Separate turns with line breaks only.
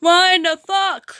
Why the fuck?